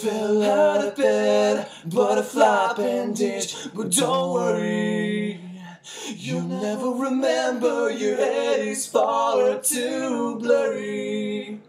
Fell out of bed, butterfly bandage, but don't worry. You'll never remember your head is far too blurry.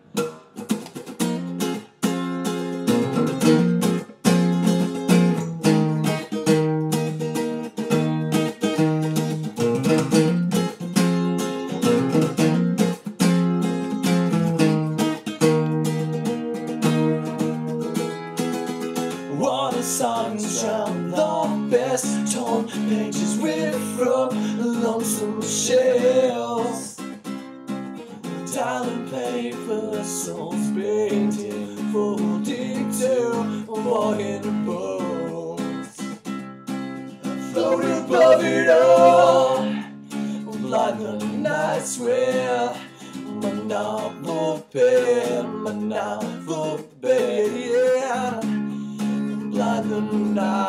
Water songs drown the best torn pages ripped from lonesome shells. Diamond paper souls painted, folded to walking bones. Float above it all, like the night wind. My novel bed, my novel The nights.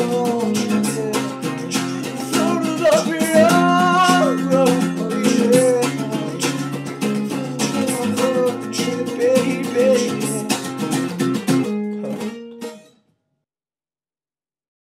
Oh. baby.